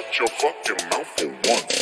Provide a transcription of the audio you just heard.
shut your fucking mouth for once.